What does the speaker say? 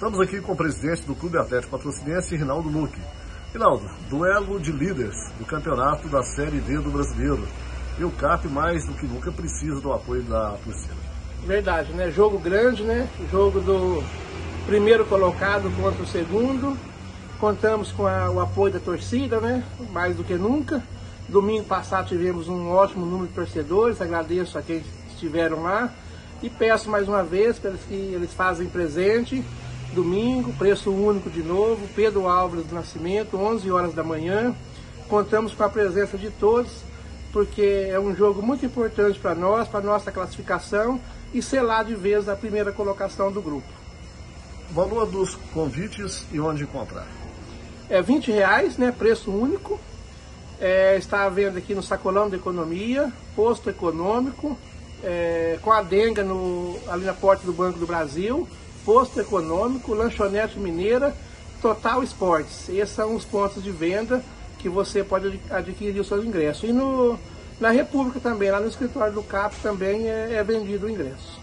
Estamos aqui com o presidente do Clube Atlético Patrocinense, Rinaldo Luque. Rinaldo, duelo de líderes do campeonato da Série D do Brasileiro. E o CAP mais do que nunca precisa do apoio da torcida. Verdade, né? Jogo grande, né? Jogo do primeiro colocado contra o segundo. Contamos com a, o apoio da torcida, né? Mais do que nunca. Domingo passado tivemos um ótimo número de torcedores. Agradeço a quem estiveram lá. E peço mais uma vez para que eles fazem presente domingo, preço único de novo, Pedro Álvares do Nascimento, 11 horas da manhã. Contamos com a presença de todos, porque é um jogo muito importante para nós, para nossa classificação e selar de vez a primeira colocação do grupo. Valor dos convites e onde encontrar? É 20 reais, né? Preço único. É, está à venda aqui no Sacolão da Economia, posto econômico, é, com a denga no, ali na porta do Banco do Brasil posto econômico, lanchonete mineira, Total Esportes. Esses são os pontos de venda que você pode adquirir o seu ingresso. E no, na República também, lá no escritório do CAP também é, é vendido o ingresso.